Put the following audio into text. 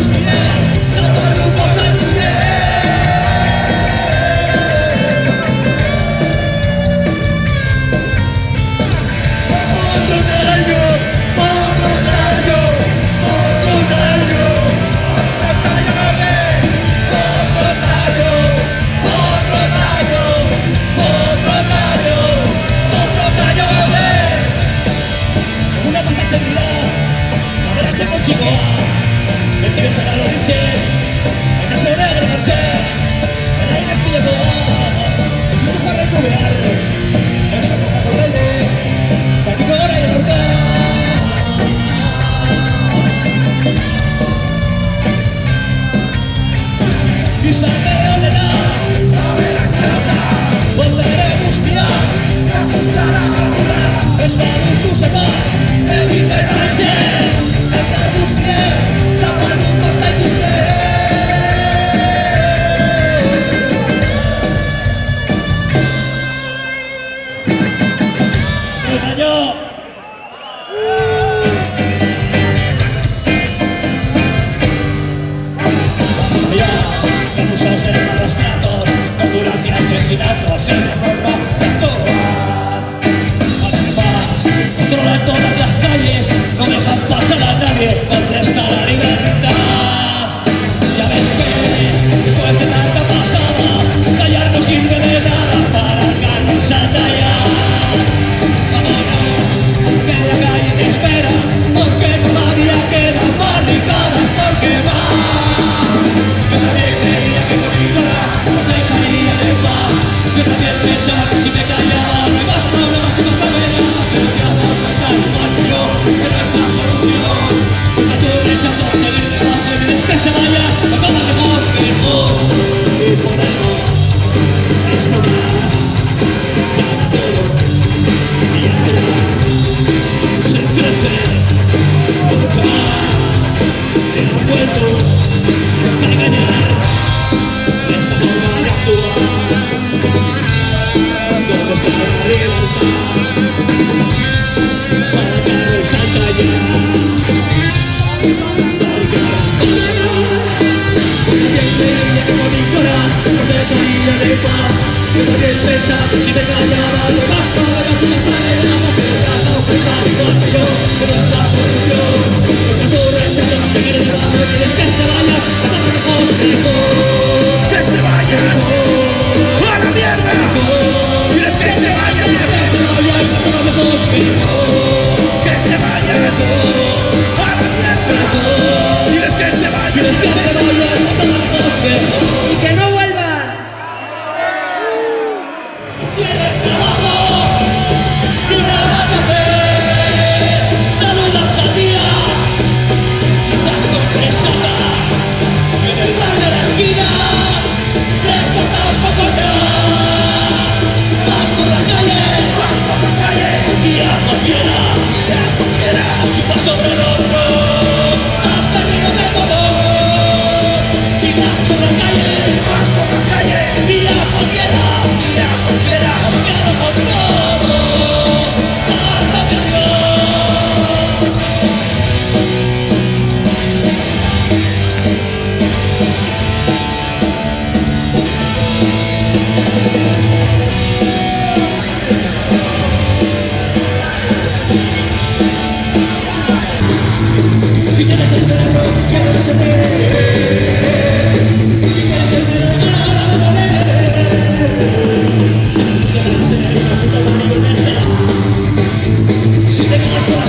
Yeah. Yo no había pensado si me callaba She didn't